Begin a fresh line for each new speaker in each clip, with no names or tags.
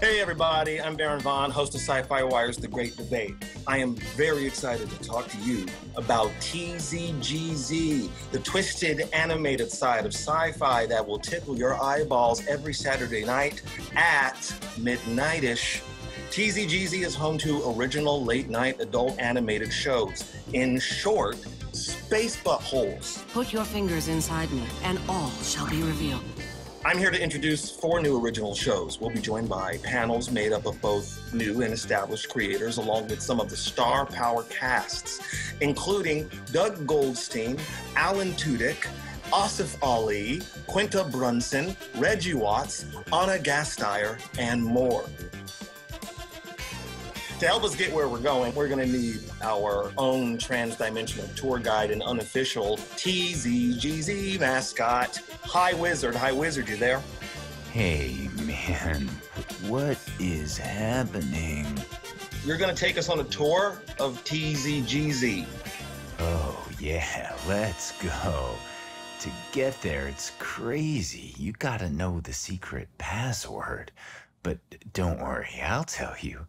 Hey, everybody, I'm Baron Vaughn, host of SYFY Wire's The Great Debate. I am very excited to talk to you about TZGZ, the twisted animated side of sci fi that will tickle your eyeballs every Saturday night at midnightish. TZGZ is home to original late night adult animated shows. In short, space buttholes.
Put your fingers inside me, and all shall be revealed.
I'm here to introduce four new original shows. We'll be joined by panels made up of both new and established creators, along with some of the star power casts, including Doug Goldstein, Alan Tudyk, Asif Ali, Quinta Brunson, Reggie Watts, Anna Gasteyer, and more. To help us get where we're going, we're going to need our own transdimensional tour guide and unofficial TZGZ mascot, Hi Wizard. Hi Wizard, you there?
Hey, man, what is happening?
You're going to take us on a tour of TZGZ.
Oh, yeah, let's go. To get there, it's crazy. You gotta know the secret password. But don't worry, I'll tell you.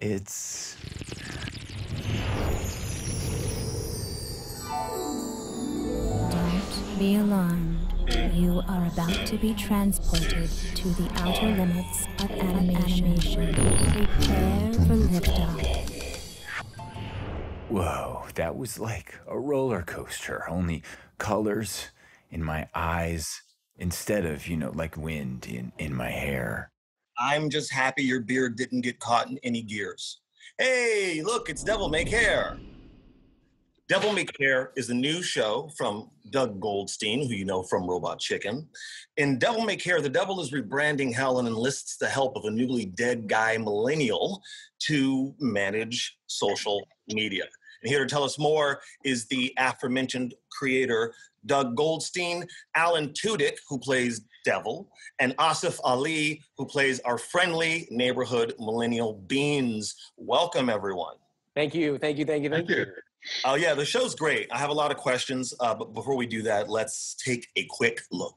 It's.
Don't be alarmed. You are about to be transported to the outer limits of animation. Prepare for liftoff.
Whoa, that was like a roller coaster, only colors in my eyes instead of, you know, like wind in, in my hair.
I'm just happy your beard didn't get caught in any gears. Hey, look, it's Devil May Care. Devil May Care is a new show from Doug Goldstein, who you know from Robot Chicken. In Devil May Care, the devil is rebranding hell and enlists the help of a newly dead guy millennial to manage social media. And here to tell us more is the aforementioned creator, Doug Goldstein, Alan Tudyk, who plays Devil, and Asif Ali, who plays our friendly neighborhood millennial Beans. Welcome, everyone.
Thank you, thank you, thank you, thank, you.
Oh, yeah, the show's great. I have a lot of questions, uh, but before we do that, let's take a quick look.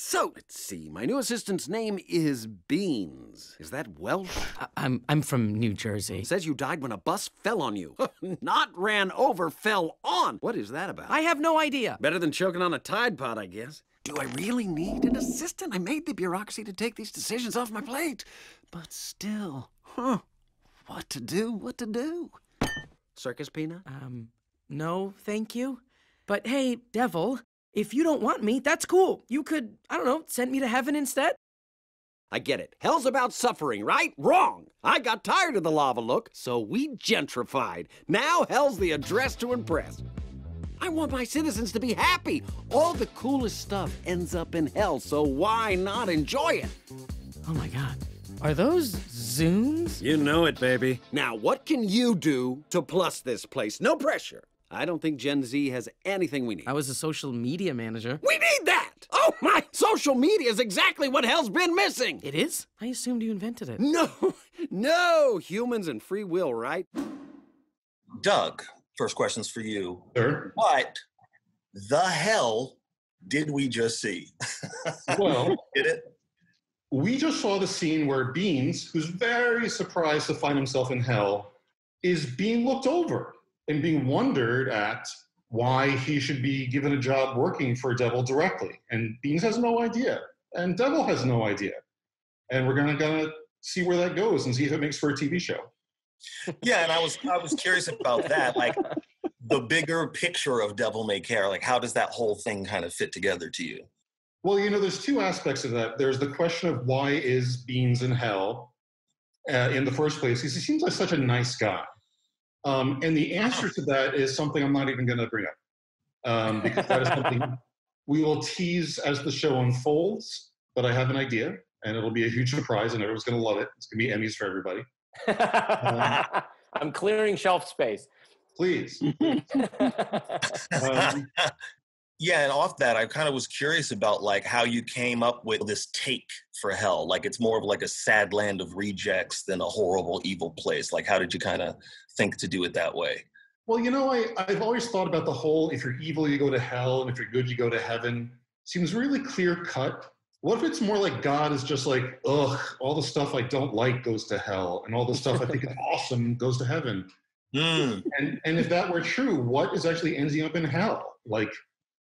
So, let's see. My new assistant's name is Beans. Is that Welsh?
I- I'm I'm from New Jersey.
Says you died when a bus fell on you. Not ran over, fell on. What is that about?
I have no idea.
Better than choking on a Tide Pod, I guess. Do I really need an assistant? I made the bureaucracy to take these decisions off my plate. But still, huh? What to do? What to do? Circus peanut?
Um, no, thank you. But hey, Devil, if you don't want me, that's cool. You could, I don't know, send me to heaven instead.
I get it. Hell's about suffering, right? Wrong. I got tired of the lava look, so we gentrified. Now hell's the address to impress. I want my citizens to be happy. All the coolest stuff ends up in hell, so why not enjoy it?
Oh my god. Are those Zooms?
You know it, baby. Now, what can you do to plus this place? No pressure. I don't think Gen Z has anything we need.
I was a social media manager.
We need that! Oh my! Social media is exactly what hell's been missing!
It is? I assumed you invented it.
No, no! Humans and free will, right?
Doug, first question's for you.
Sure.
What the hell did we just see?
Well,
did it?
we just saw the scene where Beans, who's very surprised to find himself in hell, is being looked over and being wondered at why he should be given a job working for Devil directly. And Beans has no idea, and Devil has no idea. And we're gonna gonna see where that goes and see if it makes for a TV show.
Yeah, and I was I was curious about that. Like the bigger picture of Devil May Care. Like how does that whole thing kind of fit together to you?
Well, you know, there's two aspects of that. There's the question of why is Beans in hell uh, in the first place? Because he seems like such a nice guy. Um, and the answer to that is something I'm not even going to bring up um, because that is something we will tease as the show unfolds. But I have an idea, and it'll be a huge surprise, and everyone's going to love it. It's going to be Emmys for everybody.
I'm clearing shelf space.
Please. Um,
Yeah, and off that, I kind of was curious about like how you came up with this take for hell. Like it's more of like a sad land of rejects than a horrible, evil place. Like how did you kind of think to do it that way?
Well, you know, I, I've always thought about the whole if you're evil, you go to hell, and if you're good, you go to heaven. Seems really clear cut. What if it's more like God is just like, ugh, all the stuff I don't like goes to hell, and all the stuff I think is awesome goes to heaven.
Hmm.
And and if that were true, what is actually ending up in hell? Like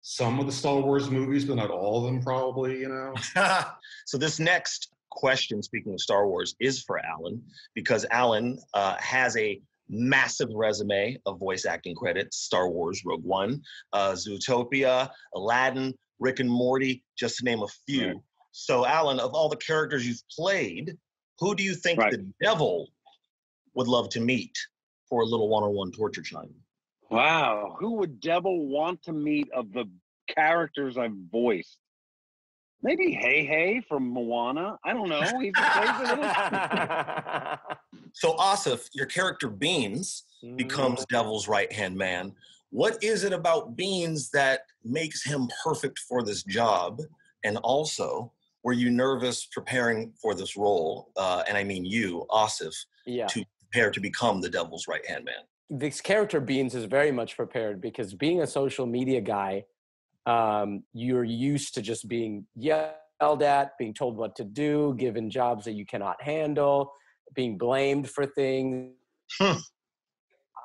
some of the Star Wars movies, but not all of them, probably. You know.
so this next question, speaking of Star Wars, is for Alan because Alan uh, has a massive resume of voice acting credits: Star Wars, Rogue One, uh, Zootopia, Aladdin, Rick and Morty, just to name a few.
Right.
So, Alan, of all the characters you've played, who do you think
Right.
the devil would love to meet for a little one-on-one torture time?
Wow. Who would Devil want to meet of the characters I've voiced? Maybe Heihei from Moana. I don't know. He's a crazy little.
So, Asif, your character Beans becomes Devil's right-hand man. What is it about Beans that makes him perfect for this job? And also, were you nervous preparing for this role? Uh, and I mean you, Asif,
Yeah.
to prepare to become the Devil's right-hand man.
This character Beans is very much prepared because being a social media guy, um, you're used to just being yelled at, being told what to do, given jobs that you cannot handle, being blamed for things.
Hmm.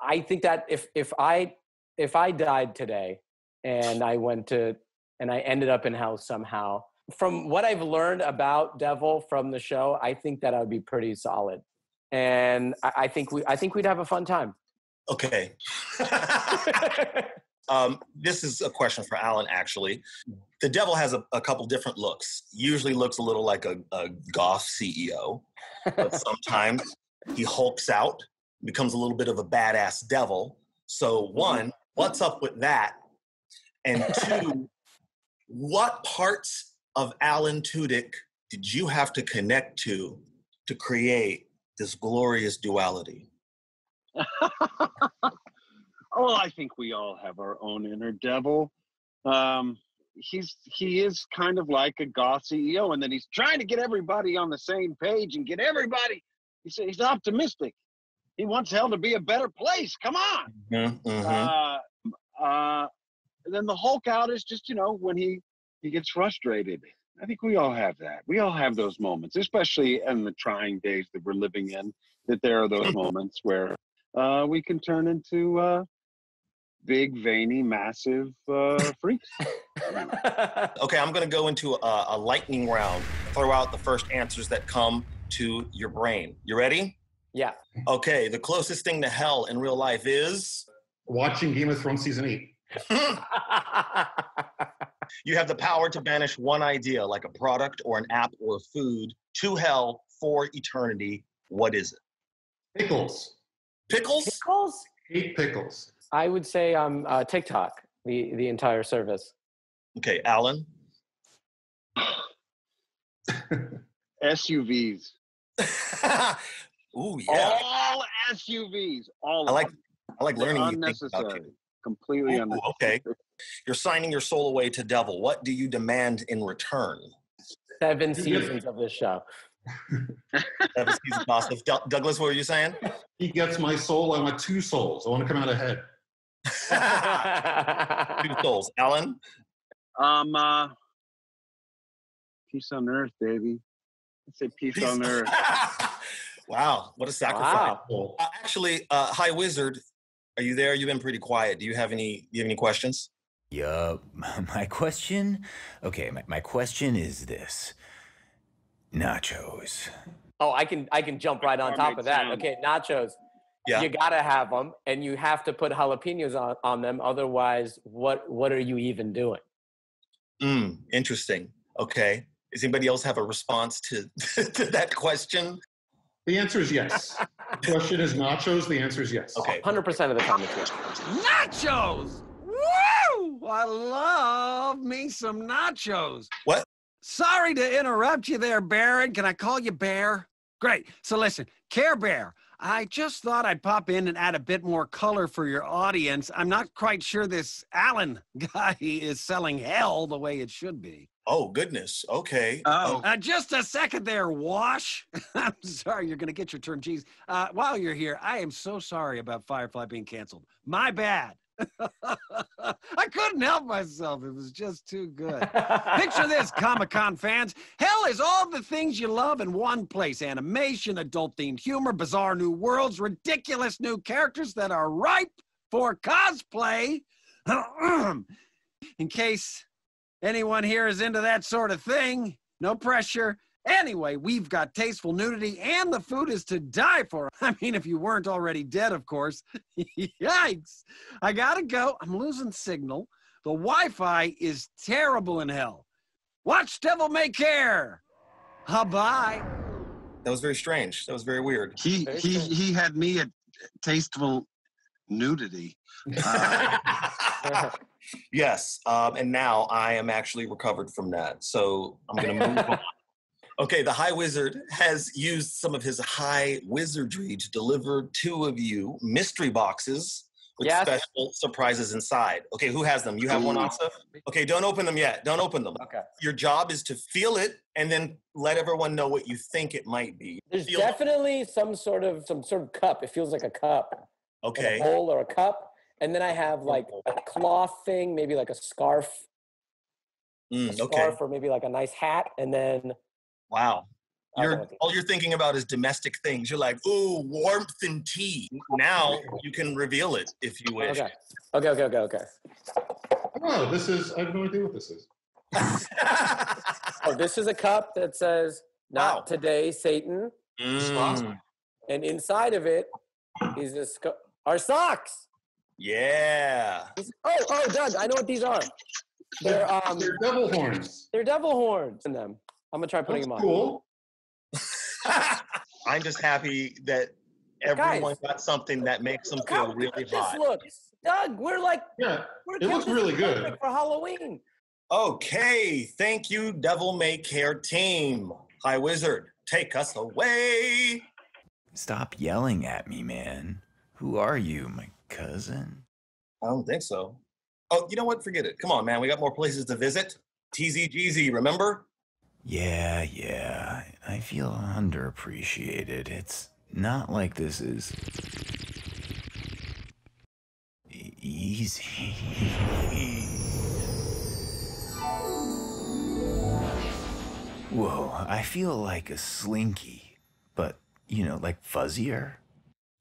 I think that if if I if I died today and I went to and I ended up in hell somehow, from what I've learned about Devil from the show, I think that I would be pretty solid. And I, I think we I think we'd have a fun time.
Okay. um, this is a question for Alan, actually. The devil has a, a couple different looks. Usually looks a little like a, a goth CEO, but sometimes he hulks out, becomes a little bit of a badass devil. So, one, what's up with that? And two, what parts of Alan Tudyk did you have to connect to to create this glorious duality?
oh, I think we all have our own inner devil. Um, he's he is kind of like a goth CEO, and then he's trying to get everybody on the same page and get everybody. He's he's optimistic. He wants hell to be a better place. Come on.
Mhm, mhm.
Uh, uh, and then the Hulk out is just you know when he he gets frustrated. I think we all have that. We all have those moments, especially in the trying days that we're living in. That there are those moments where uh, we can turn into uh, big, veiny, massive uh, freaks.
Okay, I'm going to go into a, a lightning round. Throw out the first answers that come to your brain. You ready?
Yeah.
Okay, the closest thing to hell in real life is
Watching Game of Thrones season eight.
you have the power to banish one idea, like a product or an app or food, to hell for eternity. What is it?
Pickles.
Pickles?
Pickles?
Hate pickles.
I would say um, uh, TikTok, the the entire service.
Okay, Alan.
SUVs.
Ooh, yeah.
All SUVs. All
I like
them.
I like
They're
learning you think about
unnecessary.
it.
Completely
Ooh,
unnecessary.
okay. You're signing your soul away to devil. What do you demand in return?
Seven seasons of this show.
Seven seasons positive. Doug- Douglas, what were you saying?
He gets my soul. I want two souls. I want to come out ahead.
Two souls. Alan?
Um, uh, peace on earth, baby. I say peace, on earth.
wow, what a sacrifice.
Wow.
Uh, actually, uh, Hi Wizard, are you there? You've been pretty quiet. Do you have any? Do you have any questions?
Yup. My question? Okay, my, my question is this Nachos.
Oh, I can I can jump right on top of that. Okay, nachos.
Yeah.
You gotta have them, and you have to put jalapenos on, on them. Otherwise, what what are you even doing?
Mm, interesting. Okay. Does anybody else have a response to, to that question?
the answer is yes. The question is nachos. The answer is yes.
Okay.
Hundred percent of the time, it's yes.
Nachos! Woo! I love me some nachos.
What?
Sorry to interrupt you there, Baron. Can I call you Bear? Great. So listen, Care Bear, I just thought I'd pop in and add a bit more color for your audience. I'm not quite sure this Alan guy is selling hell the way it should be.
Oh, goodness. Okay.
Oh.
Uh, just a second there, Wash. I'm sorry, you're going to get your turn, cheese. Uh, while you're here, I am so sorry about Firefly being canceled. My bad. I couldn't help myself. It was just too good. Picture this, Comic Con fans. Hell is all the things you love in one place animation, adult themed humor, bizarre new worlds, ridiculous new characters that are ripe for cosplay. in case anyone here is into that sort of thing, no pressure. Anyway, we've got tasteful nudity and the food is to die for. I mean, if you weren't already dead, of course. Yikes. I gotta go. I'm losing signal. The Wi Fi is terrible in hell. Watch Devil May Care. Ha bye.
That was very strange. That was very weird.
He
Very
he
true.
he had me at tasteful nudity. Uh,
yes, um, and now I am actually recovered from that. So I'm going to move on. Okay, the High Wizard has used some of his high wizardry to deliver two of you mystery boxes with
Yes.
special surprises inside. Okay, who has them? You have one. Asif? Okay, don't open them yet. Don't open them.
okay.
Your job is to feel it and then let everyone know what you think it might be.
There's
Feel-
definitely some sort of some sort of cup. It feels like a cup. like
Okay.
A bowl or a cup. And then I have like a cloth thing, maybe like a scarf, a
Mm, okay.
scarf, or maybe like a nice hat. And then
Wow. You're,
know what the-
all you're thinking about is domestic things. You're like, ooh, warmth and tea. Now you can reveal it if you wish.
okay, okay, okay, okay, okay.
Oh, this is, I have no idea what this is.
Oh, this is a cup that says "Not
Wow.
today, Satan,"
Mm,
and inside of it is a sc- our socks.
yeah.
Oh, oh, Doug, I know what these are. They're um,
They're devil horns.
they're devil horns in them. I'm gonna try putting
That's
them on.
cool.
I'm just happy that everyone got something that makes them feel really
good this
hot.
looks, Doug. We're like,
Yeah,
we're
It looks really good.
for Halloween.
Okay, thank you, Devil May Care team. High Wizard, take us away.
Stop yelling at me, man. Who are you, my cousin?
I don't think so. Oh, you know what? Forget it. Come on, man. We got more places to visit. TZGZ, remember?
Yeah, yeah. I feel underappreciated. It's not like this is easy. Whoa, I feel like a slinky, but you know, like fuzzier.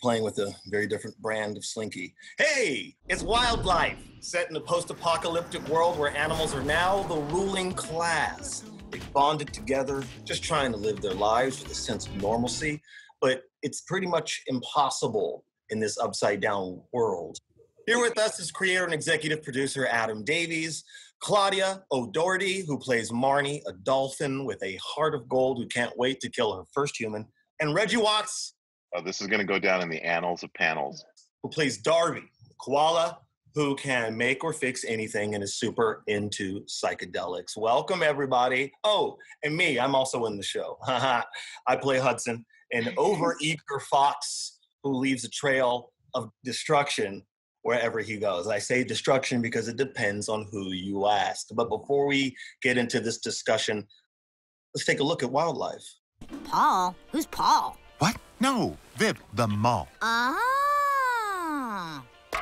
Playing with a very different brand of slinky. Hey, it's Wild Life, set in a post apocalyptic world where animals are now the ruling class. They bonded together, just trying to live their lives with a sense of normalcy, but it's pretty much impossible in this upside down world. Here with us is creator and executive producer Adam Davies, Claudia O'Doherty, who plays Marnie, a dolphin with a heart of gold who can't wait to kill her first human, and Reggie Watts,
Oh, this is going to go down in the annals of panels.
who plays Darby, the koala who can make or fix anything and is super into psychedelics. Welcome, everybody. Oh, and me, I'm also in the show. I play Hudson, an overeager fox who leaves a trail of destruction wherever he goes. I say destruction because it depends on who you ask. But before we get into this discussion, let's take a look at Wild Life.
Paul? Who's Paul?
What? No, Viv, the mall.
Ah.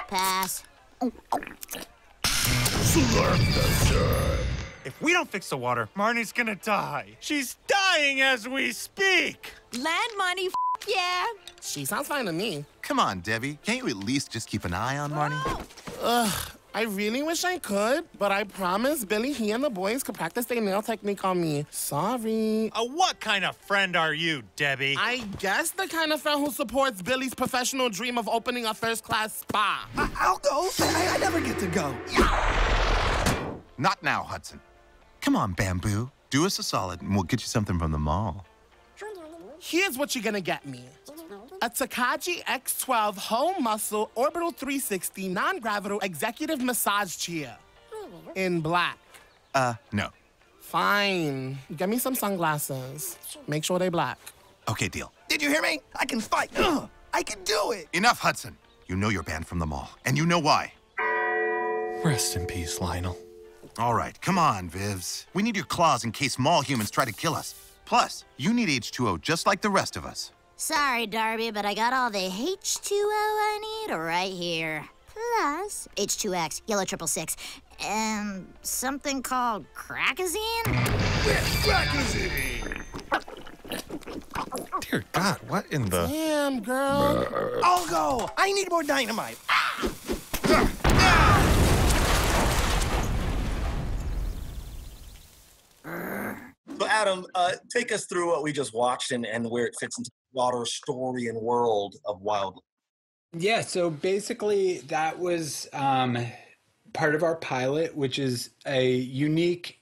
Pass.
If we don't fix the water, Marnie's gonna die. She's dying as we speak.
Land money, f- yeah.
She sounds fine to me. Come on, Debbie. Can't you at least just keep an eye on Marnie? Oh.
Ugh, I really wish I could, but I promise Billy, he and the boys could practice their nail technique on me. Sorry.
Uh, what kind of friend are you, Debbie?
I guess the kind of friend who supports Billy's professional dream of opening a first class spa.
I'll go. I, I never get to go. Not now, Hudson. Come on, Bamboo. Do us a solid and we'll get you something from the mall.
Here's what you're gonna get me. A Takagi X12 Home muscle orbital 360 non-gravitable executive massage chair. In black.
Uh, no.
Fine. Get me some sunglasses. Make sure they black.
Okay, deal. Did you hear me? I can fight. Ugh, I can do it. Enough, Hudson. You know you're banned from the mall, and you know why.
Rest in peace, Lionel.
All right, come on, Vivs. We need your claws in case mall humans try to kill us. Plus, you need H2O just like the rest of us.
Sorry, Darby, but I got all the H2O I need right here. plus H2X, yellow triple six, and something called Crackazine? Crackazine!
Dear God, what in the?
Damn, girl.
I'll go. I need more dynamite.
So, Adam, uh, take us through what we just watched and, and where it fits into the broader story and world of Wild.
Yeah, so basically that was um, part of our pilot, which is a unique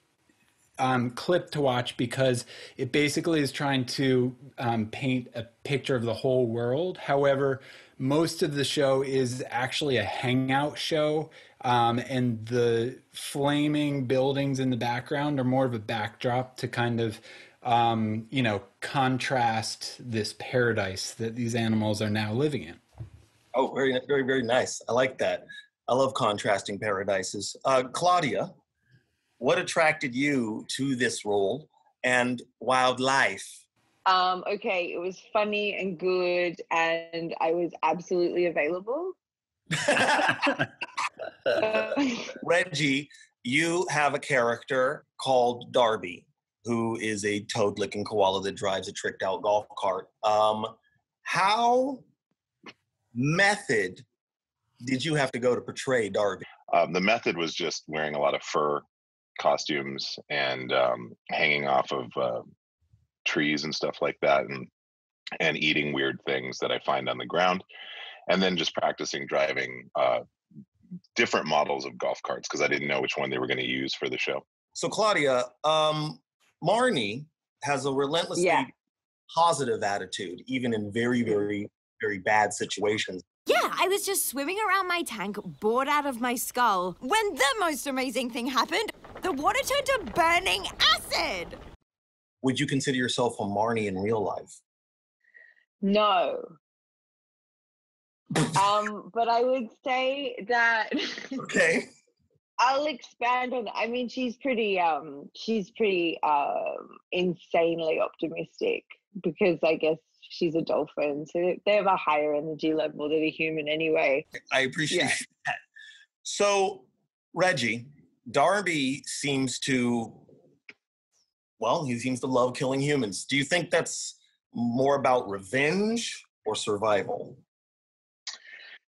um, clip to watch because it basically is trying to um, paint a picture of the whole world. However, most of the show is actually a hangout show, um, and the flaming buildings in the background are more of a backdrop to kind of, um, you know, contrast this paradise that these animals are now living in.
Oh, very, very, very nice. I like that. I love contrasting paradises. Uh, Claudia, what attracted you to this role and Wild Life?
Um, okay, it was funny and good, and I was absolutely available.
Reggie, you have a character called Darby, who is a toad licking koala that drives a tricked out golf cart. Um, how method did you have to go to portray Darby?
Um, the method was just wearing a lot of fur costumes and um, hanging off of uh, trees and stuff like that, and and eating weird things that I find on the ground, and then just practicing driving uh, different models of golf carts because I didn't know which one they were going to use for the show.
So, Claudia, um, Marnie has a relentlessly
Yeah.
positive attitude, even in very, very, very bad situations.
Yeah, I was just swimming around my tank, bored out of my skull, when the most amazing thing happened. The water turned to burning acid.
Would you consider yourself a Marnie in real life?
No. um, but I would say that
Okay.
I'll expand on that. I mean, she's pretty um she's pretty um insanely optimistic because I guess she's a dolphin. So they- they have a higher energy level than a human anyway.
I appreciate
Yeah.
that. So, Reggie, Darby seems to, well, he seems to love killing humans. Do you think that's more about revenge or survival?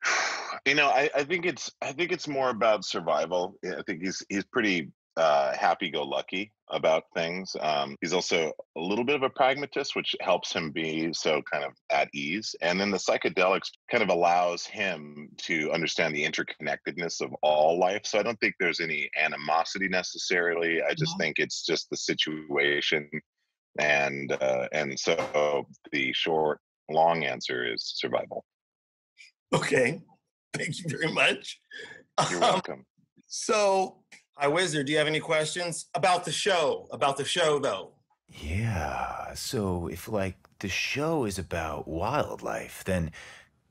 You know, I, I think it's I think it's more about survival. I think he's he's pretty uh, happy-go-lucky about things. Um, he's also a little bit of a pragmatist, which helps him be so kind of at ease. And then the psychedelics kind of allows him to understand the interconnectedness of all life. So I don't think there's any animosity necessarily. I just think it's just the situation, and uh, and so the short long answer is survival.
Okay. Thank you very much.
You're welcome.
So, Hi Wizard, do you have any questions about the show? About the show, though.
Yeah, so if like the show is about wildlife, then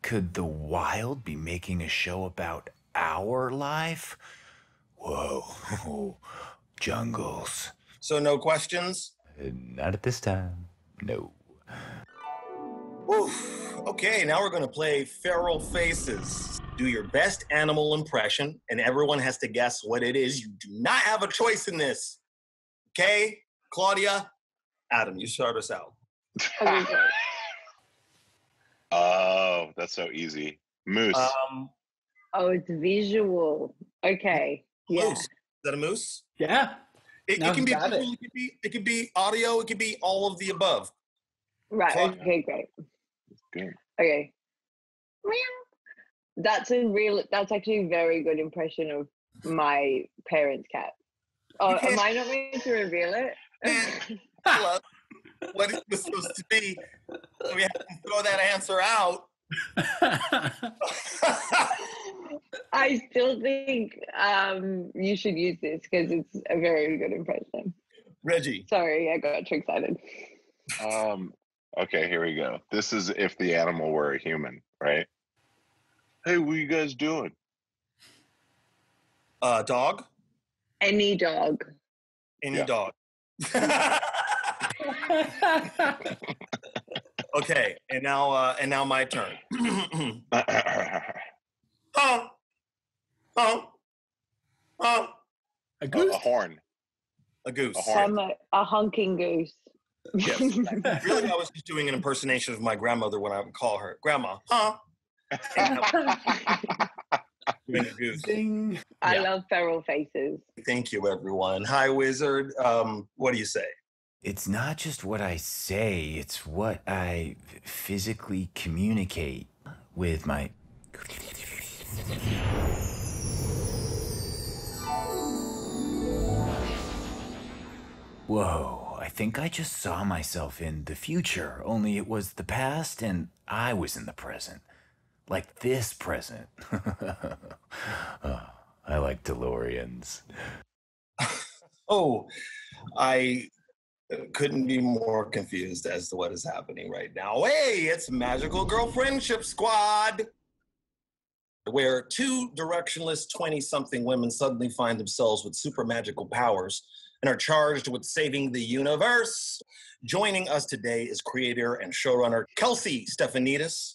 could the wild be making a show about our life? Whoa, jungles.
So, no questions?
Uh, Not at this time. No.
Oof. Okay, now we're going to play Feral Faces. Do your best animal impression, and everyone has to guess what it is. You do not have a choice in this. Okay, Claudia, Adam, you start us out.
Oh, that's so easy. Moose.
Um,
Oh, it's visual. Okay. Yeah.
Moose. Is that a moose?
Yeah.
It,
No,
it can be
got it.
visual, it could be it could be audio, it could be all of the above.
Right.
Claudia.
Okay, great.
Good.
Okay. Meow. That's a real that's actually a very good impression of my parents' cat. Oh, am I not going to reveal it?
Hello. what it was supposed to be. We have to throw that answer out.
I still think um, you should use this because it's a very good impression.
Reggie.
Sorry, I got too excited.
Um, okay, here we go. This is if the animal were a human, right? Hey, what are you guys doing?
Uh, dog.
Any dog.
Any
Yeah.
dog. okay, and now uh, and now my turn. huh? Oh. Oh.
A
goose? A, horn.
A goose.
A horn.
Um, a, a honking goose.
Yes. really, I was just doing an impersonation of my grandmother when I would call her, Grandma, huh? Doing a goose.
I
Yeah.
love feral faces.
Thank you, everyone. Hi, Wizard. Um, what do you say?
It's not just what I say, it's what I physically communicate with my. Whoa, I think I just saw myself in the future, only it was the past and I was in the present. Like this present. Oh, I like DeLoreans.
Oh, I couldn't be more confused as to what is happening right now. Hey, it's Magical Girl Friendship Squad, where two directionless 20 something women suddenly find themselves with super magical powers and are charged with saving the universe. Joining us today is creator and showrunner Kelsey Stefanidis,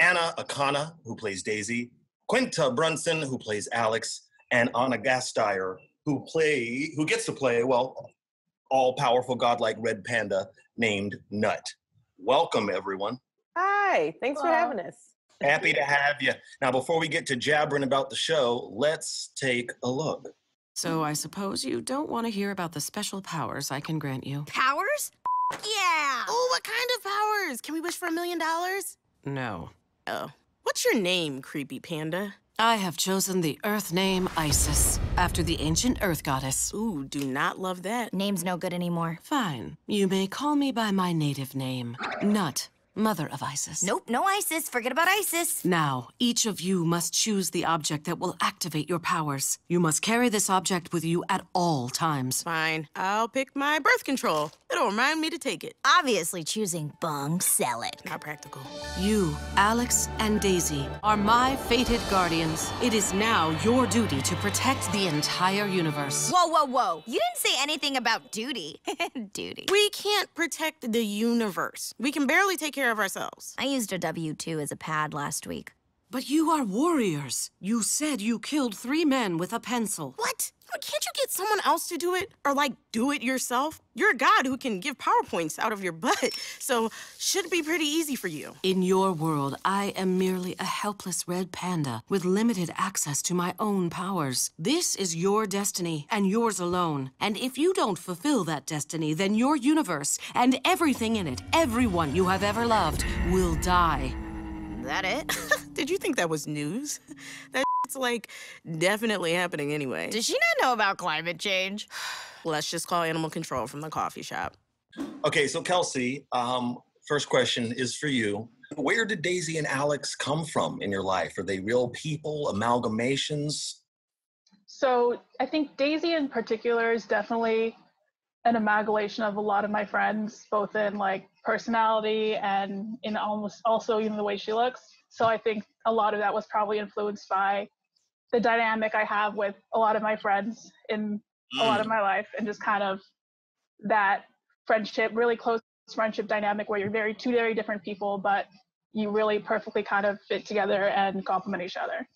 Anna Akana, who plays Daisy, Quinta Brunson, who plays Alex, and Anna Gasteyer, who play who gets to play, well, all-powerful godlike red panda named Nut. Welcome, everyone.
Hi, thanks for having us.
Happy to have you. Now, before we get to jabbering about the show, let's take a look.
So I suppose you don't want to hear about the special powers I can grant you.
Powers? Yeah. Oh, what kind of powers? Can we wish for a million dollars?
No.
Oh. What's your name, creepy panda?
I have chosen the Earth name Isis, after the ancient Earth goddess.
Ooh, do not love that.
Name's no good anymore.
Fine. You may call me by my native name, Nut, mother of Isis.
Nope, no ISIS. Forget about ISIS.
Now, each of you must choose the object that will activate your powers. You must carry this object with you at all times.
Fine. I'll pick my birth control. It'll remind me to take it.
Obviously choosing bung, sell.
Not practical.
You, Alex, and Daisy are my fated guardians. It is now your duty to protect the entire universe.
Whoa, whoa, whoa. You didn't say anything about duty. duty.
We can't protect the universe. We can barely take care of ourselves.
I used a W 2 as a pad last week.
But you are warriors. You said you killed three men with a pencil.
What? Can't you get someone else to do it? Or, like, do it yourself? You're a god who can give PowerPoints out of your butt, so should be pretty easy for you.
In your world, I am merely a helpless red panda with limited access to my own powers. This is your destiny, and yours alone. And if you don't fulfill that destiny, then your universe and everything in it, everyone you have ever loved, will die.
That it? Did you think that was news? That it's like definitely happening anyway.
Does she not know about climate change?
Let's just call animal control from the coffee shop.
Okay, so Kelsey, um, first question is for you. Where did Daisy and Alex come from in your life? Are they real people, amalgamations?
So I think Daisy in particular is definitely an amalgamation of a lot of my friends, both in like personality and in almost also even the way she looks. So I think a lot of that was probably influenced by the dynamic I have with a lot of my friends in a lot of mm. my life and just kind of that friendship, really close friendship dynamic where you're very two very different people, but you really perfectly kind of fit together and complement each other.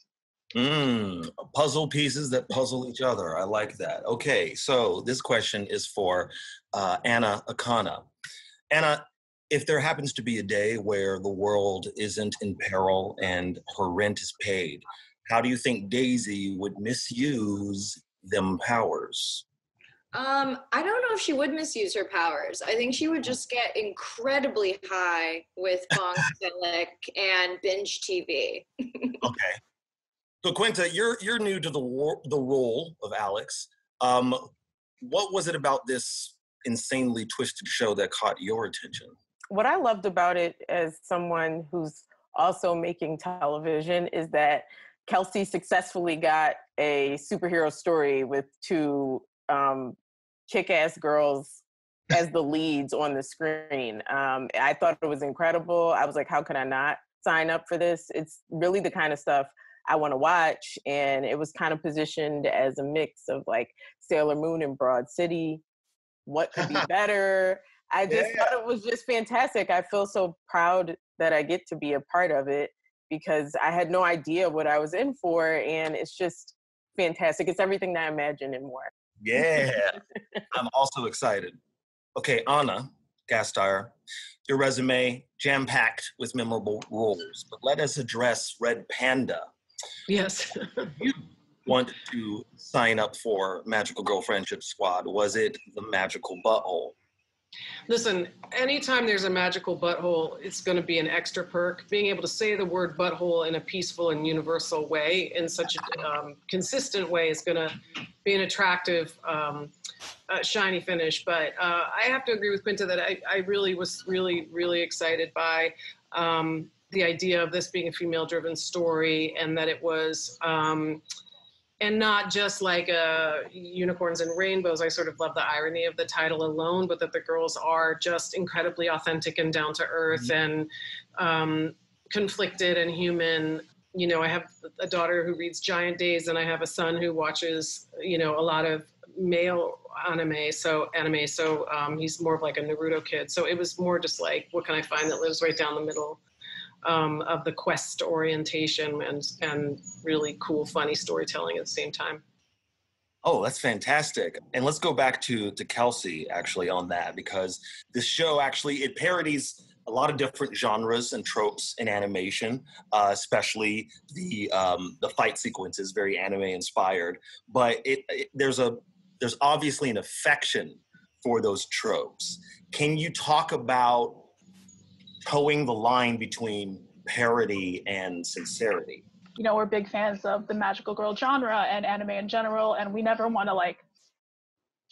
Mm, puzzle pieces that puzzle each other. I like that. Okay, so this question is for uh, Anna Akana. Anna, if there happens to be a day where the world isn't in peril and her rent is paid, how do you think Daisy would misuse them powers?
Um, I don't know if she would misuse her powers. I think she would just get incredibly high with Bong and binge TV.
okay. So Quinta, you're you're new to the war, the role of Alex. Um, what was it about this insanely twisted show that caught your attention?
What I loved about it as someone who's also making television is that Kelsey successfully got a superhero story with two um, kick-ass girls as the leads on the screen. Um, I thought it was incredible. I was like, how could I not sign up for this? It's really the kind of stuff I want to watch. And it was kind of positioned as a mix of like Sailor Moon and Broad City. What could be better? I just
Yeah.
thought it was just fantastic. I feel so proud that I get to be a part of it. because I had no idea what I was in for, and it's just fantastic. It's everything that I imagined and more.
Yeah, I'm also excited. Okay, Anna Gasteyer, your resume jam packed with memorable roles, but let us address Red Panda.
Yes.
you want to sign up for Magical Girl Friendship Squad? Was it the magical butthole?
Listen, anytime there's a magical butthole, it's going to be an extra perk. Being able to say the word butthole in a peaceful and universal way, in such a um, consistent way, is going to be an attractive, um, uh, shiny finish. But uh, I have to agree with Quinta that I, I really was really, really excited by um, the idea of this being a female driven story and that it was. Um, and not just like uh, unicorns and rainbows. I sort of love the irony of the title alone, but that the girls are just incredibly authentic and down to earth mm-hmm. and um, conflicted and human. You know, I have a daughter who reads Giant Days, and I have a son who watches, you know, a lot of male anime. So anime. So um, he's more of like a Naruto kid. So it was more just like, what can I find that lives right down the middle um, of the quest orientation and and really cool, funny storytelling at the same time.
Oh, that's fantastic. And let's go back to to Kelsey actually on that because this show actually it parodies a lot of different genres and tropes in animation, uh, especially the um, the fight sequences, very anime inspired. But it, it, there's a there's obviously an affection for those tropes. Can you talk about towing the line between parody and sincerity.
You know, we're big fans of the magical girl genre and anime in general, and we never want to like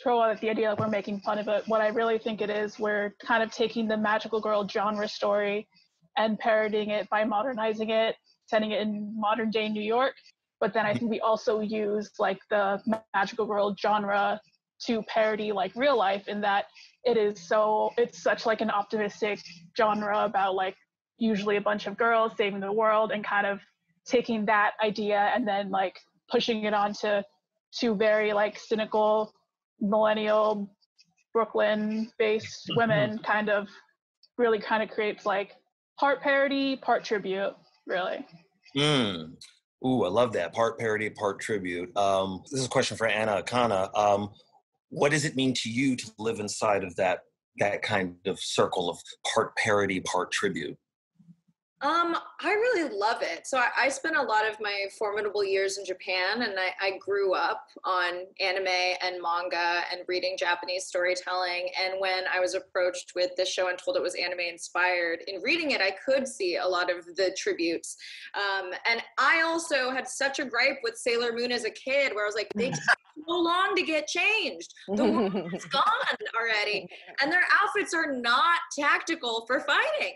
throw out the idea that we're making fun of it. What I really think it is, we're kind of taking the magical girl genre story and parodying it by modernizing it, setting it in modern day New York. But then I mm-hmm. think we also use like the magical girl genre to parody like real life in that it is so it's such like an optimistic genre about like usually a bunch of girls saving the world and kind of taking that idea and then like pushing it onto two very like cynical millennial brooklyn based mm-hmm. women kind of really kind of creates like part parody part tribute really
mm. Ooh, I love that. Part parody, part tribute. Um, this is a question for Anna Akana. Um, what does it mean to you to live inside of that that kind of circle of part parody, part tribute?
Um, I really love it. So I, I, spent a lot of my formidable years in Japan, and I, I, grew up on anime and manga and reading Japanese storytelling. And when I was approached with this show and told it was anime inspired, in reading it, I could see a lot of the tributes. Um, and I also had such a gripe with Sailor Moon as a kid, where I was like, they so long to get changed. The world is gone already, and their outfits are not tactical for fighting.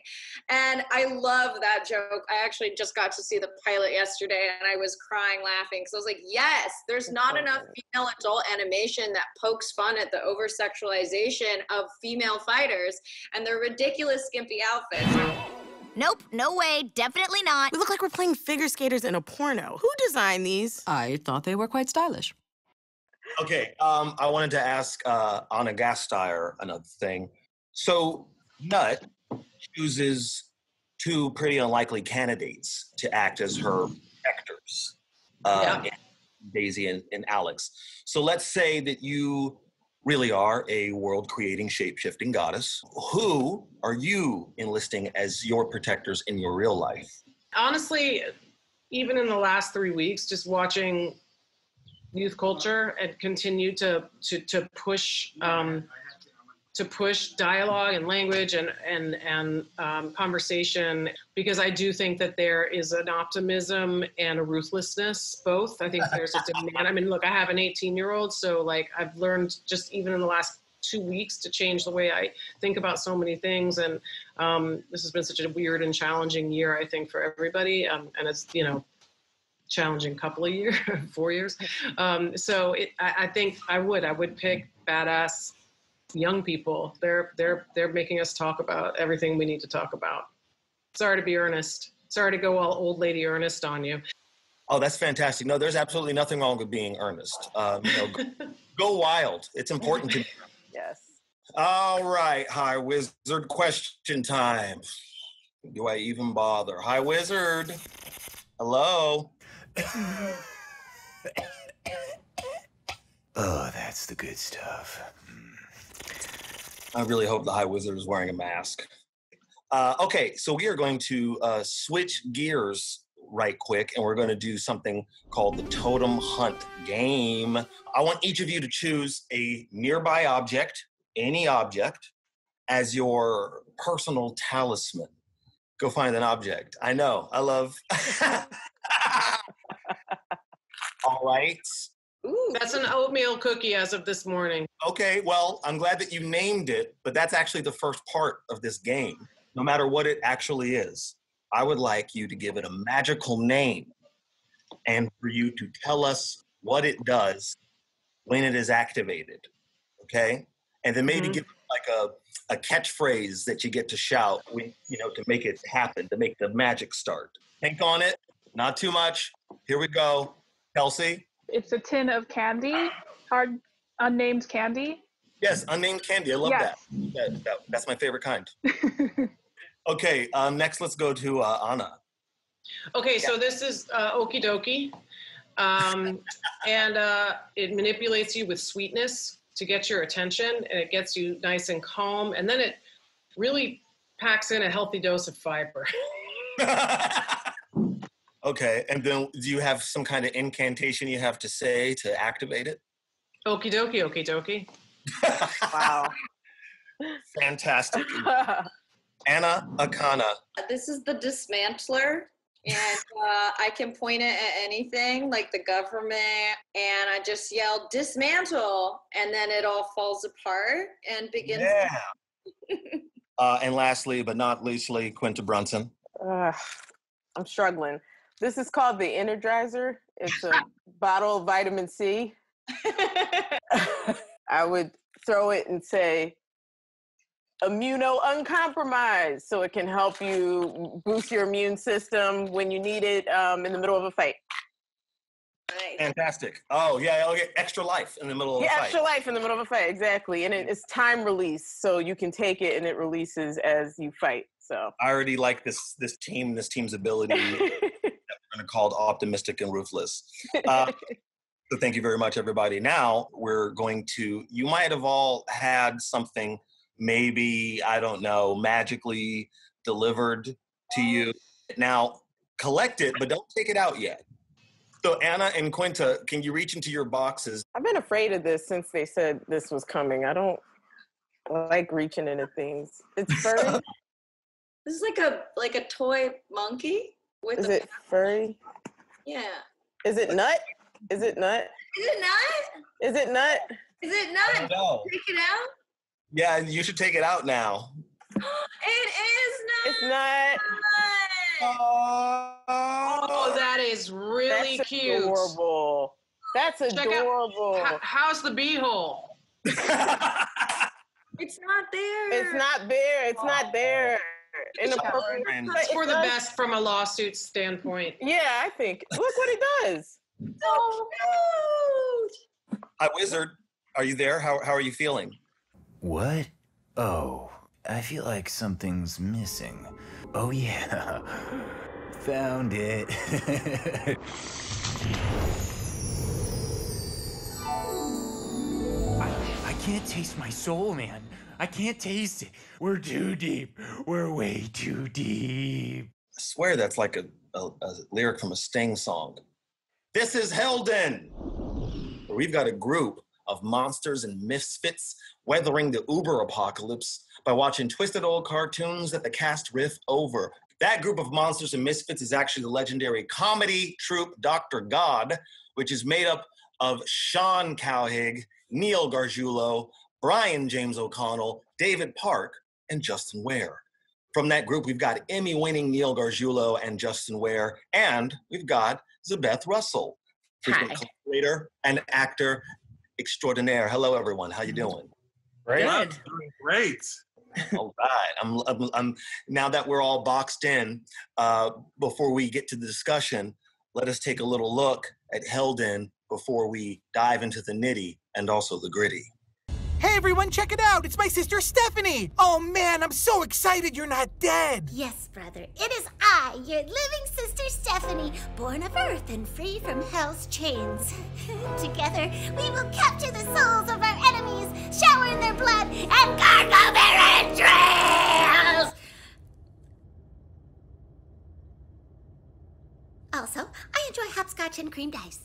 And I love that joke. I actually just got to see the pilot yesterday, and I was crying laughing because I was like, "Yes, there's not enough female adult animation that pokes fun at the over sexualization of female fighters and their ridiculous skimpy outfits."
Nope, no way, definitely not.
We look like we're playing figure skaters in a porno. Who designed these?
I thought they were quite stylish.
Okay, um, I wanted to ask uh, Anna Gasteyer another thing. So, Nut chooses two pretty unlikely candidates to act as her actors, uh, yeah. Daisy and, and Alex. So, let's say that you really are a world creating, shape shifting goddess. Who are you enlisting as your protectors in your real life?
Honestly, even in the last three weeks, just watching youth culture and continue to to to push um, to push dialogue and language and and and um, conversation because I do think that there is an optimism and a ruthlessness both. I think there's a demand. I mean, look, I have an 18 year old, so like I've learned just even in the last two weeks to change the way I think about so many things. And um, this has been such a weird and challenging year, I think, for everybody. Um, and it's you know challenging couple of years, four years. Um, so it, I, I, think I would, I would pick badass young people. They're they're they're making us talk about everything we need to talk about. Sorry to be earnest. Sorry to go all old lady earnest on you.
Oh, that's fantastic. No, there's absolutely nothing wrong with being earnest. Um, you know, go, go wild. It's important to.
Yes.
All right, hi wizard question time. Do I even bother? Hi, Wizard. Hello.
Oh, that's the good stuff.
I really hope the High Wizard is wearing a mask. Uh, okay, so we are going to uh, switch gears right quick, and we're going to do something called the Totem Hunt game. I want each of you to choose a nearby object, any object, as your personal talisman. Go find an object. I know. I love. All right.
Ooh, that's an oatmeal cookie as of this morning.
Okay, well, I'm glad that you named it, but that's actually the first part of this game, no matter what it actually is. I would like you to give it a magical name and for you to tell us what it does when it is activated. Okay? And then maybe
Mhm.
give like a, a catchphrase that you get to shout, when, you know, to make it happen, to make the magic start. Think on it, not too much. Here we go. Kelsey?
It's a tin of candy, hard unnamed candy.
Yes, unnamed candy. I love
Yes.
that. That, that. That's my favorite kind. okay, um, next let's go to uh, Anna.
Okay, so this is uh, Okie Dokie. Um, and uh, it manipulates you with sweetness to get your attention and it gets you nice and calm. And then it really packs in a healthy dose of fiber.
Okay, and then do you have some kind of incantation you have to say to activate it?
Okie dokie, okie dokie.
wow.
Fantastic. Anna Akana.
This is the dismantler. And uh, I can point it at anything like the government, and I just yell dismantle, and then it all falls apart and begins.
Yeah. Uh, and lastly, but not leastly, Quinta Brunson.
Ugh, I'm struggling. This is called the Energizer. It's a bottle of vitamin C. I would throw it and say, immuno uncompromised, so it can help you boost your immune system when you need it um, in the middle of a fight.
Fantastic. Oh, yeah, okay. Extra life in the middle of
Yeah,
the fight.
Yeah, extra life in the middle of a fight, exactly. And it, it's time release, so you can take it and it releases as you fight. So
I already like this this team, this team's ability that we're going to call optimistic and ruthless. Uh, so thank you very much, everybody. Now we're going to. You might have all had something, maybe I don't know, magically delivered to you. Now collect it, but don't take it out yet. So Anna and Quinta, can you reach into your boxes?
I've been afraid of this since they said this was coming. I don't like reaching into things. It's furry.
This is like a like a toy monkey with
Is
a
it furry?
yeah.
Is it nut? Is it nut?
Is it nut?
Is it nut?
Is it not?
don't.
Take it out.
Yeah, and you should take it out now.
It is not.
It's not.
Oh, that is really
That's
cute.
adorable. That's
Check out-
adorable.
H- how's the beehole?
It's not there.
It's not there. It's not there. In the purple.
It's for the
does-
best from a lawsuit standpoint.
Yeah, I think. Look what it does.
Oh, so cute.
Hi, Wizard. Are you there? How, how are you feeling?
What? Oh, I feel like something's missing. Oh, yeah. Found it. I, I can't taste my soul, man. I can't taste it. We're too deep. We're way too deep.
I swear that's like a, a, a lyric from a Sting song. This is Hell Den, where we've got a group of monsters and misfits weathering the Uber apocalypse by watching twisted old cartoons that the cast riff over. That group of monsters and misfits is actually the legendary comedy troupe Dr. God, which is made up of Sean Cowhig, Neil Garguilo, Brian James O'Connell, David Park, and Justin Ware. From that group, we've got Emmy winning Neil Garguilo and Justin Ware, and we've got Zabeth Russell, frequent collaborator and actor extraordinaire. Hello, everyone. How you doing?
Great.
I'm doing great. all right. I'm, I'm, I'm, now that we're all boxed in, uh, before we get to the discussion, let us take a little look at Hell Den before we dive into the nitty and also the gritty.
Hey everyone, check it out! It's my sister Stephanie! Oh man, I'm so excited you're not dead!
Yes, brother, it is I, your living sister Stephanie, born of Earth and free from hell's chains. Together, we will capture the souls of our enemies, shower in their blood, and gargle their entrails! Also, I enjoy hopscotch and creamed ice.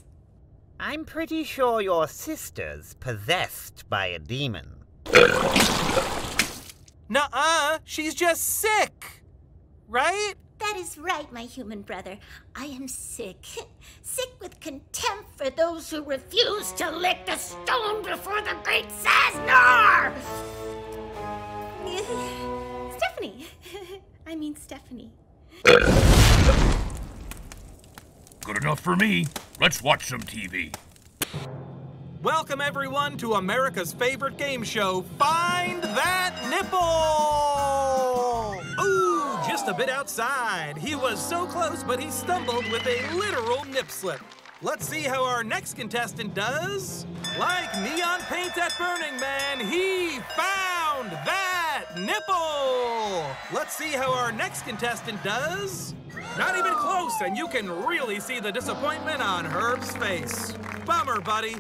I'm pretty sure your sister's possessed by a demon.
Nuh-uh, she's just sick! Right?
That is right, my human brother. I am sick. Sick with contempt for those who refuse to lick the stone before the great Saznar! Stephanie. I mean, Stephanie.
Good enough for me. Let's watch some TV.
Welcome everyone to America's favorite game show, Find That Nipple! Ooh, just a bit outside. He was so close, but he stumbled with a literal nip slip. Let's see how our next contestant does. Like neon paint at Burning Man, he found that nipple! Let's see how our next contestant does. Not even close, and you can really see the disappointment on Herb's face. Bummer, buddy.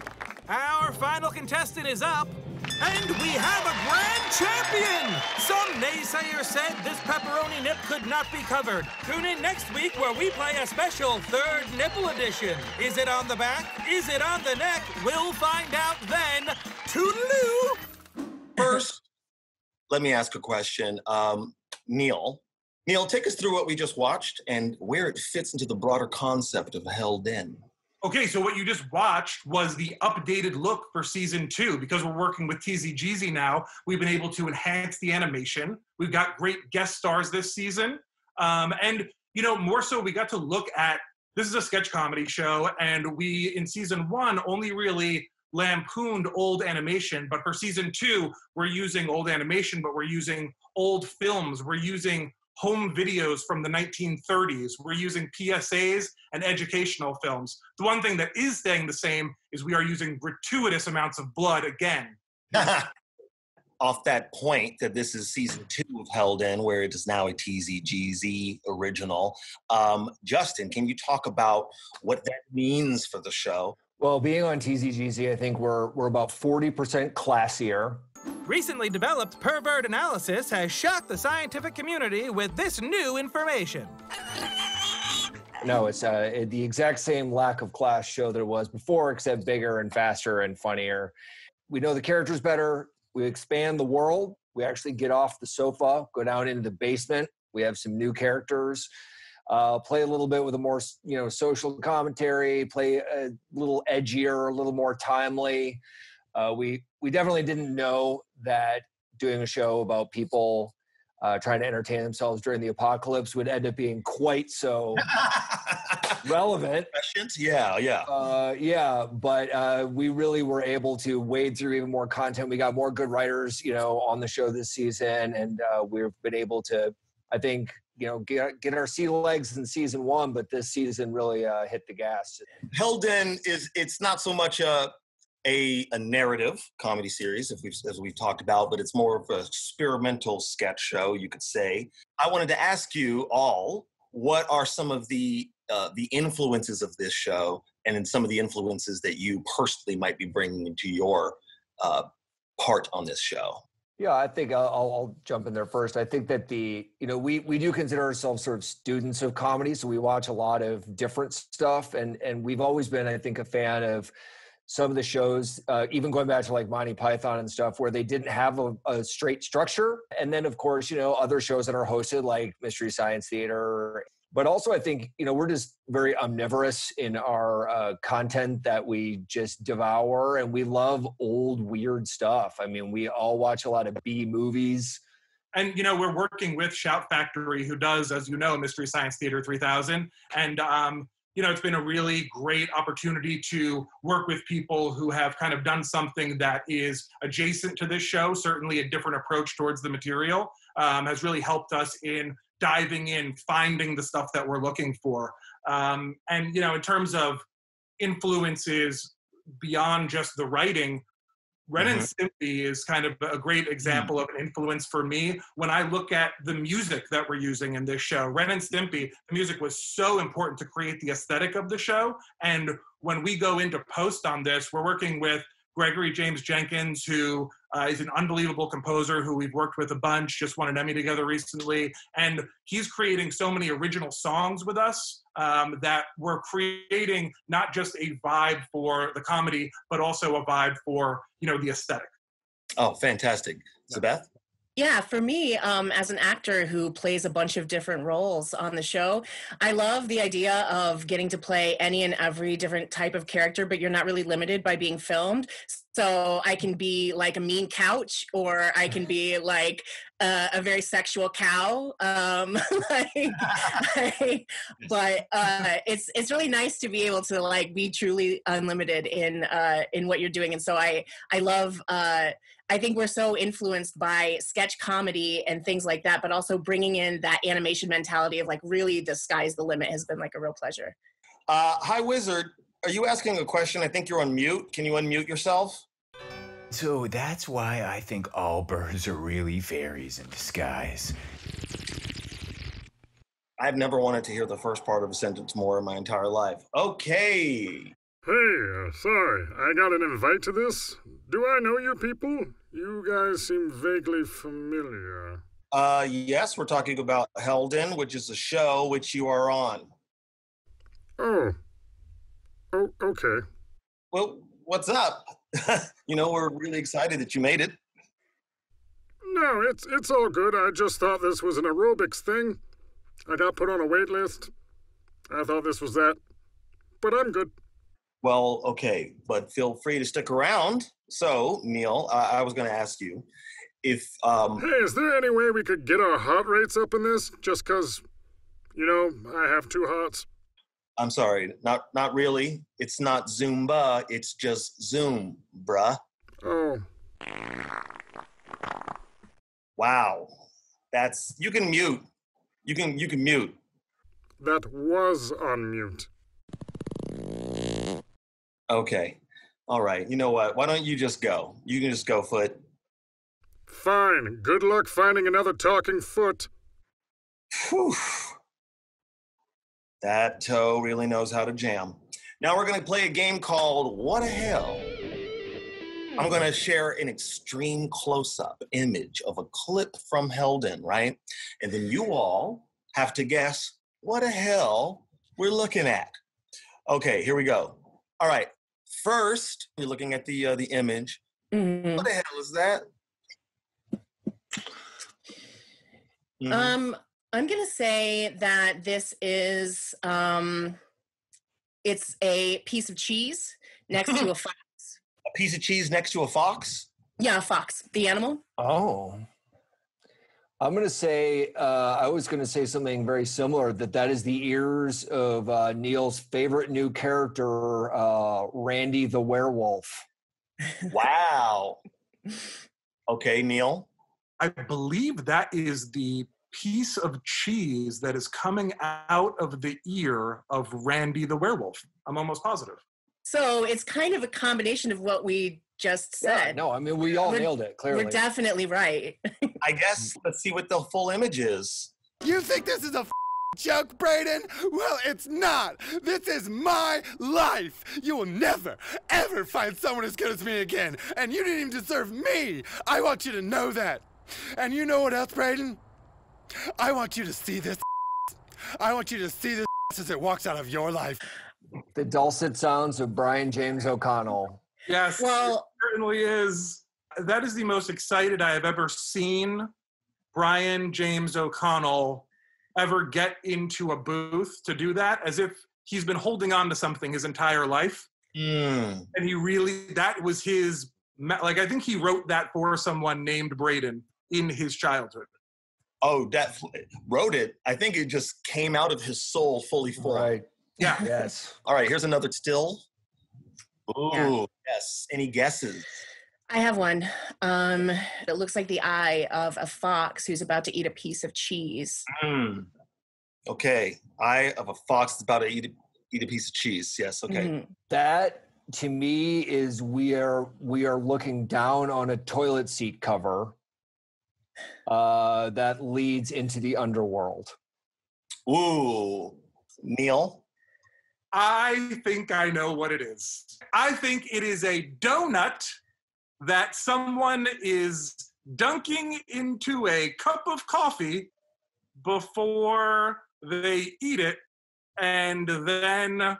Our final contestant is up, and we have a grand champion! Some naysayer said this pepperoni nip could not be covered. Tune in next week where we play a special third nipple edition. Is it on the back? Is it on the neck? We'll find out then. Toodaloo!
First, let me ask a question. Um, Neil, Neil, take us through what we just watched and where it fits into the broader concept of Hell Den.
Okay, so what you just watched was the updated look for season two. Because we're working with TZGZ now, we've been able to enhance the animation. We've got great guest stars this season. Um, and, you know, more so, we got to look at this is a sketch comedy show, and we, in season one, only really lampooned old animation. But for season two, we're using old animation, but we're using old films. We're using home videos from the 1930s. We're using PSAs and educational films. The one thing that is staying the same is we are using gratuitous amounts of blood again.
Off that point, that this is season two of Hell Den, where it is now a TZGZ original. Um, Justin, can you talk about what that means for the show?
Well, being on TZGZ, I think we're we're about 40% classier.
Recently developed pervert analysis has shocked the scientific community with this new information.
No, it's uh, the exact same lack of class show that it was before, except bigger and faster and funnier. We know the characters better. We expand the world. We actually get off the sofa, go down into the basement. We have some new characters. Uh, play a little bit with a more, you know, social commentary. Play a little edgier, a little more timely. Uh, we we definitely didn't know that doing a show about people uh, trying to entertain themselves during the apocalypse would end up being quite so relevant.
Questions? Yeah, yeah.
Uh, yeah, but uh, we really were able to wade through even more content. We got more good writers, you know, on the show this season, and uh, we've been able to, I think, you know, get get our sea legs in season one, but this season really uh, hit the gas.
Hell Den is it's not so much a a, a narrative comedy series, if we've, as we've talked about, but it's more of a experimental sketch show, you could say. I wanted to ask you all, what are some of the uh, the influences of this show, and in some of the influences that you personally might be bringing into your uh, part on this show?
Yeah, I think I'll, I'll jump in there first. I think that the you know we we do consider ourselves sort of students of comedy, so we watch a lot of different stuff, and and we've always been, I think, a fan of some of the shows, uh, even going back to like Monty Python and stuff, where they didn't have a, a, straight structure. And then, of course, you know, other shows that are hosted like Mystery Science Theater. But also, I think, you know, we're just very omnivorous in our uh, content that we just devour and we love old, weird stuff. I mean, we all watch a lot of B movies.
And, you know, we're working with Shout Factory, who does, as you know, Mystery Science Theater 3000. And, um, you know, it's been a really great opportunity to work with people who have kind of done something that is adjacent to this show. Certainly, a different approach towards the material um, has really helped us in diving in, finding the stuff that we're looking for. Um, and, you know, in terms of influences beyond just the writing, Ren and
Mhm.
Stimpy is kind of a great example of an influence for me when I look at the music that we're using in this show. Ren and Stimpy, the music was so important to create the aesthetic of the show. And when we go into post on this, we're working with Gregory James Jenkins, who uh, is an unbelievable composer who we've worked with a bunch, just won an Emmy together recently. And he's creating so many original songs with us um, that we're creating not just a vibe for the comedy, but also a vibe for, you know, the aesthetic.
Oh, fantastic. Zabeth?
Yeah, for me, um, as an actor who plays a bunch of different roles on the show, I love the idea of getting to play any and every different type of character, but you're not really limited by being filmed. So I can be like a mean couch, or I can be like uh, a very sexual cow. Um, like, I- but uh, it's it's really nice to be able to like be truly unlimited in uh, in what you're doing, and so I I love. I think we're so influenced by sketch comedy and things like that, but also bringing in that animation mentality of like really the sky's the limit has been like a real pleasure.
Uh, hi, Wizard. Are you asking a question? I think you're on mute. Can you unmute yourself?
So that's why I think all birds are really fairies in disguise.
I've never wanted to hear the first part of a sentence more in my entire life. Okay.
Hey, uh, sorry, I got an invite to this. Do I know you people? You guys seem vaguely familiar.
Uh, yes, we're talking about Hell Den, which is a show which you are on.
Oh. Oh, okay.
Well, what's up? you know, we're really excited that you made it.
No, it's it's all good. I just thought this was an aerobics thing. I got put on a wait list. I thought this was that. But I'm good.
Well, okay, but feel free to stick around. So, Neil, I, I was going to ask you if um,
Hey, is there any way we could get our heart rates up in this? Just because, you know, I have two hearts.
I'm sorry, not not really. It's not Zumba. It's just Zoom, bruh.
Oh.
Wow, that's you can mute. You can you can mute.
That was on mute.
Okay, all right. You know what? Why don't you just go? You can just go, Foot.
Fine. Good luck finding another talking foot.
Whew. That toe really knows how to jam. Now we're going to play a game called What a Hell. I'm going to share an extreme close up image of a clip from Hell Den, right? And then you all have to guess what the hell we're looking at. Okay, here we go. All right. First, you're looking at the uh, the image. What the hell is that? Mhm.
Um, I'm gonna say that this is um, it's a piece of cheese next to a fox.
a piece of cheese next to a fox?
Yeah, a fox, the animal.
Oh. I'm gonna say uh, I was gonna say something very similar that that is the ears of uh, Neil's favorite new character, uh, Randy the werewolf.
Wow. Okay, Neil.
I believe that is the piece of cheese that is coming out of the ear of Randy the werewolf. I'm almost positive.
So it's kind of a combination of what we just said.
no, I mean we all
We're-
nailed it. Clearly,
We're definitely right.
I guess let's see what the full image is.
You think this is a f- joke, Brayden? Well, it's not. This is my life. You will never, ever find someone as good as me again. And you didn't even deserve me. I want you to know that. And you know what else, Brayden? I want you to see this. I want you to see this as it walks out of your life.
the dulcet sounds of Brian James O'Connell.
Yes,
well,
it certainly is. That is the most excited I have ever seen Brian James O'Connell ever get into a booth to do that, as if he's been holding on to something his entire life.
Mm.
And he really, that was his, like, I think he wrote that for someone named Braden in his childhood.
Oh, that wrote it. I think it just came out of his soul fully formed.
Right.
Yeah.
Yes.
All right, here's another still. Ooh, yes. Any guesses?
I have one. Um, it looks like the eye of a fox who's about to eat a piece of cheese.
Hmm. Okay. Eye of a fox is about to eat a, eat a piece of cheese. Yes. Okay.
Mhm.
That to me is we are we are looking down on a toilet seat cover uh, that leads into the underworld.
Ooh, Neil.
I think I know what it is. I think it is a donut that someone is dunking into a cup of coffee before they eat it, and then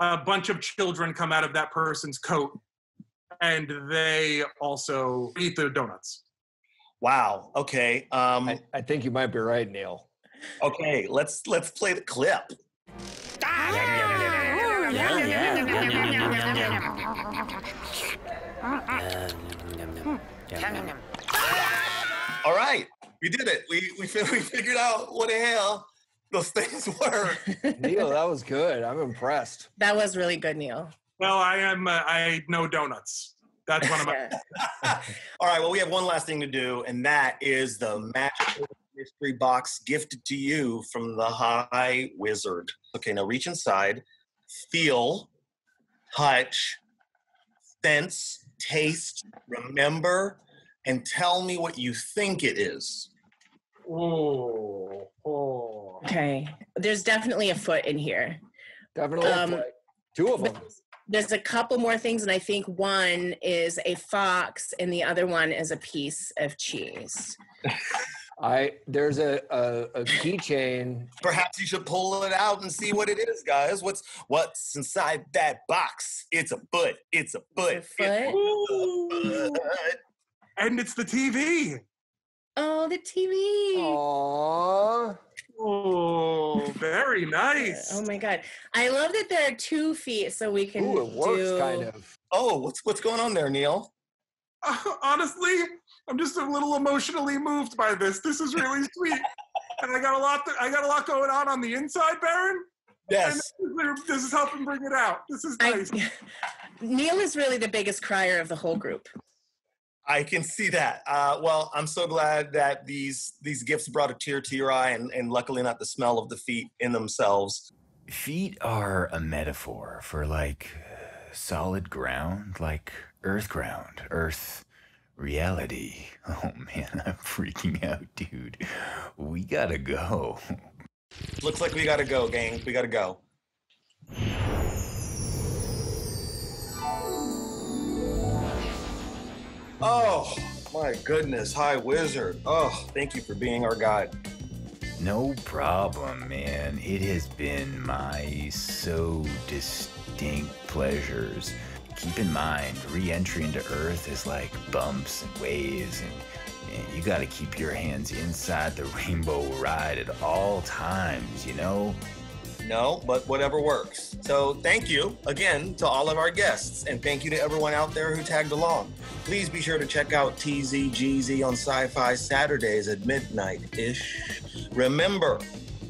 a bunch of children come out of that person's coat and they also eat the donuts.
Wow. Okay. Um,
I, I think you might be right, Neil.
Okay, let's let's play the clip. All right, we did it. We we fi- we figured out what the hell those things were.
Neil, that was good. I'm impressed.
That was really good, Neil.
Well, I am. Uh, I know donuts. That's one of my.
All right. Well, we have one last thing to do, and that is the magical mystery box gifted to you from the High Wizard. Okay, now reach inside, feel, touch, sense, taste, remember, and tell me what you think it is.
Oh, oh.
Okay. There's definitely a foot in here.
Definitely a um, foot. Two of them.
There's a couple more things, and I think one is a fox, and the other one is a piece of cheese.
I there's a a, a keychain.
Perhaps you should pull it out and see what it is, guys. What's what's inside that box? It's a foot. It's a foot. It's a foot.
And it's the TV.
Oh, the TV.
Aww.
Oh, very nice.
Oh my god. I love that there are two feet so we can
Ooh, it works,
do
kind of. Oh, what's what's going on there, Neil?
honestly, I'm just a little emotionally moved by this. This is really sweet, and I got a lot. I got a lot going on on the inside, Baron.
Yes.
And this is- this is helping bring it out. This is nice.
Neil is really the biggest crier of the whole group.
I can see that. Uh, well, I'm so glad that these these gifts brought a tear to your eye, and, and luckily not the smell of the feet in themselves.
Feet are a metaphor for like solid ground, like earth ground, earth reality. Oh man, I'm freaking out, dude. We gotta go.
Looks like we gotta go, gang. We gotta go. Oh my goodness, High Wizard. Oh, thank you for being our guide.
No problem, man. It has been my so distinct pleasures. Keep in mind, re entry into Earth is like bumps and waves, and, and you gotta keep your hands inside the rainbow ride at all times, you know?
No, but whatever works. So thank you again to all of our guests, and thank you to everyone out there who tagged along. Please be sure to check out TZGZ on SYFY Saturdays at midnight ish. Remember,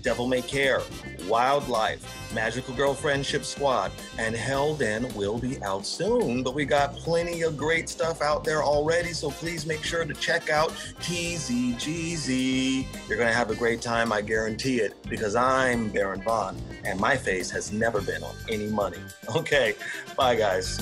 Devil May Care, Wild Life, Magical Girl Friendship Squad, and Hell Den will be out soon. But we got plenty of great stuff out there already, so please make sure to check out TZGZ. You're gonna have a great time, I guarantee it, because I'm Baron Vaughn, and my face has never been on any money. Okay, bye guys.